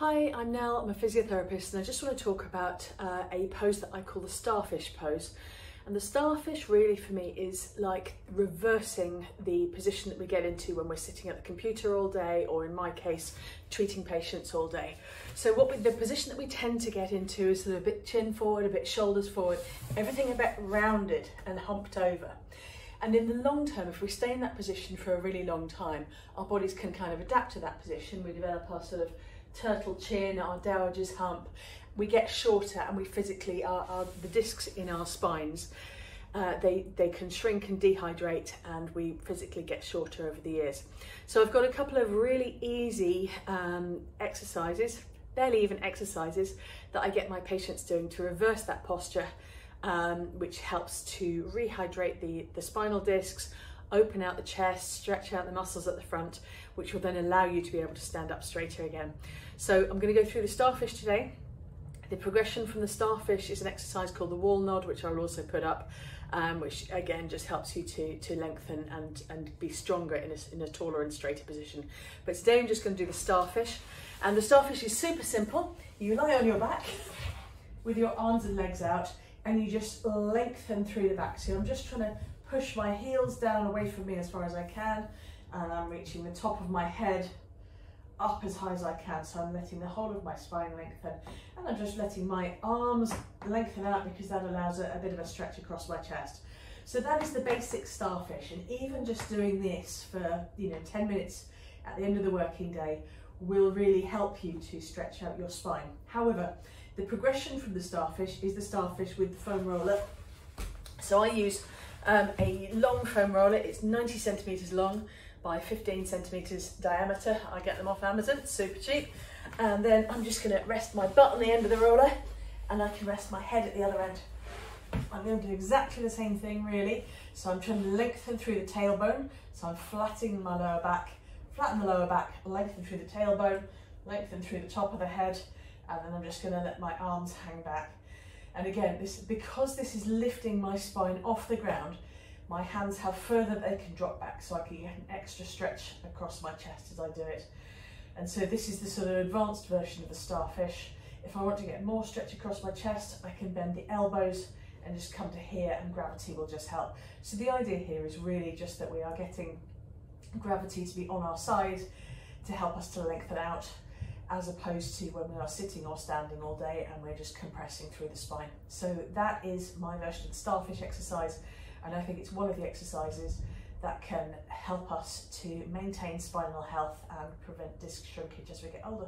Hi, I'm Nell, I'm a physiotherapist and I just want to talk about uh, a pose that I call the starfish pose. And the starfish really for me is like reversing the position that we get into when we're sitting at the computer all day or in my case, treating patients all day. So what we, the position that we tend to get into is sort of a bit chin forward, a bit shoulders forward, everything a bit rounded and humped over. And in the long term, if we stay in that position for a really long time, our bodies can kind of adapt to that position. We develop our sort of turtle chin, our dowager's hump, we get shorter and we physically, our, our the discs in our spines, uh, they, they can shrink and dehydrate and we physically get shorter over the years. So I've got a couple of really easy um, exercises, barely even exercises, that I get my patients doing to reverse that posture, um, which helps to rehydrate the, the spinal discs, open out the chest, stretch out the muscles at the front, which will then allow you to be able to stand up straighter again. So I'm going to go through the starfish today. The progression from the starfish is an exercise called the wall nod, which I'll also put up, um, which again just helps you to, to lengthen and, and be stronger in a, in a taller and straighter position. But today I'm just going to do the starfish. And the starfish is super simple. You lie on your back with your arms and legs out and you just lengthen through the back. So I'm just trying to push my heels down away from me as far as I can and I'm reaching the top of my head up as high as I can so I'm letting the whole of my spine lengthen and I'm just letting my arms lengthen out because that allows a, a bit of a stretch across my chest. So that is the basic starfish and even just doing this for you know 10 minutes at the end of the working day will really help you to stretch out your spine. However, the progression from the starfish is the starfish with the foam roller. So I use um, a long foam roller, it's 90 centimetres long by 15 centimetres diameter. I get them off Amazon, super cheap. And then I'm just gonna rest my butt on the end of the roller and I can rest my head at the other end. I'm gonna do exactly the same thing really. So I'm trying to lengthen through the tailbone. So I'm flattening my lower back, flatten the lower back, lengthen through the tailbone, lengthen through the top of the head, and then I'm just gonna let my arms hang back and again, this because this is lifting my spine off the ground, my hands have further they can drop back so I can get an extra stretch across my chest as I do it. And so this is the sort of advanced version of the starfish. If I want to get more stretch across my chest, I can bend the elbows and just come to here and gravity will just help. So the idea here is really just that we are getting gravity to be on our side to help us to lengthen out as opposed to when we are sitting or standing all day and we're just compressing through the spine. So that is my version of the starfish exercise and I think it's one of the exercises that can help us to maintain spinal health and prevent disc shrinkage as we get older.